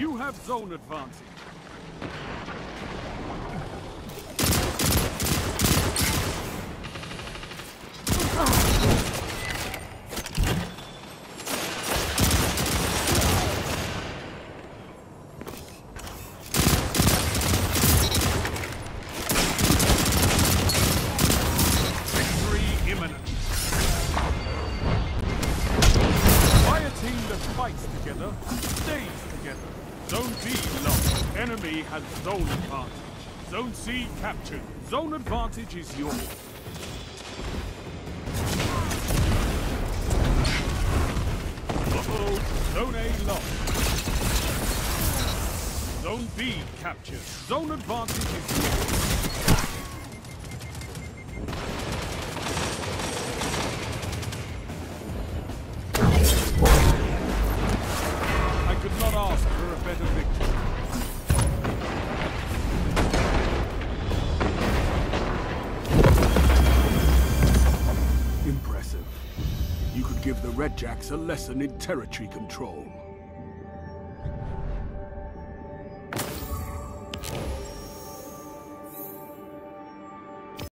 You have zone advantage. Fights together stays together. Zone B lost. Enemy has zone advantage. Zone C captured. Zone advantage is yours. Zone A lost. Zone B captured. Zone advantage is yours. You could give the Red Jacks a lesson in territory control.